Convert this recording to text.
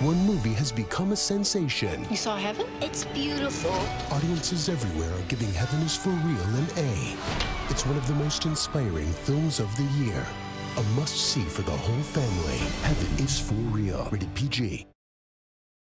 One movie has become a sensation. You saw heaven? It's beautiful. Audiences everywhere are giving Heaven is for Real an A. It's one of the most inspiring films of the year. A must see for the whole family. Heaven is for Real. Rated PG.